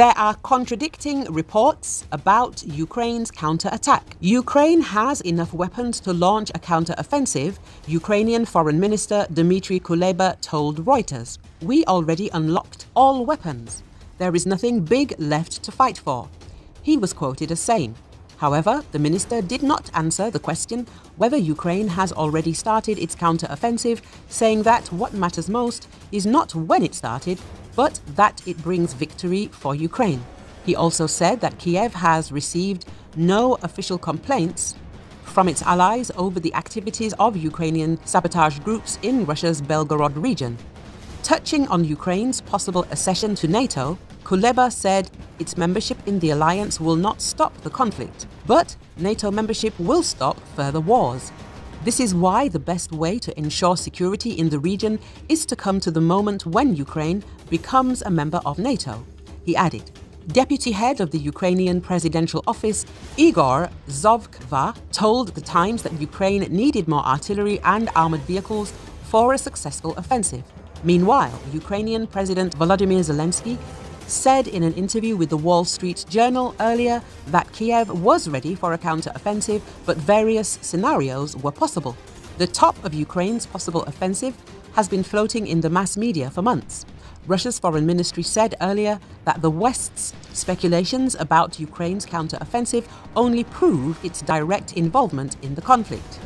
There are contradicting reports about Ukraine's counterattack. Ukraine has enough weapons to launch a counteroffensive, Ukrainian Foreign Minister Dmitry Kuleba told Reuters. We already unlocked all weapons. There is nothing big left to fight for. He was quoted as saying, However, the minister did not answer the question whether Ukraine has already started its counter-offensive, saying that what matters most is not when it started, but that it brings victory for Ukraine. He also said that Kiev has received no official complaints from its allies over the activities of Ukrainian sabotage groups in Russia's Belgorod region. Touching on Ukraine's possible accession to NATO, Kuleba said its membership in the alliance will not stop the conflict, but NATO membership will stop further wars. This is why the best way to ensure security in the region is to come to the moment when Ukraine becomes a member of NATO, he added. Deputy head of the Ukrainian presidential office, Igor Zhovkva, told The Times that Ukraine needed more artillery and armored vehicles for a successful offensive. Meanwhile, Ukrainian President Volodymyr Zelensky said in an interview with the Wall Street Journal earlier that Kiev was ready for a counter-offensive, but various scenarios were possible. The top of Ukraine's possible offensive has been floating in the mass media for months. Russia's foreign ministry said earlier that the West's speculations about Ukraine's counter-offensive only prove its direct involvement in the conflict.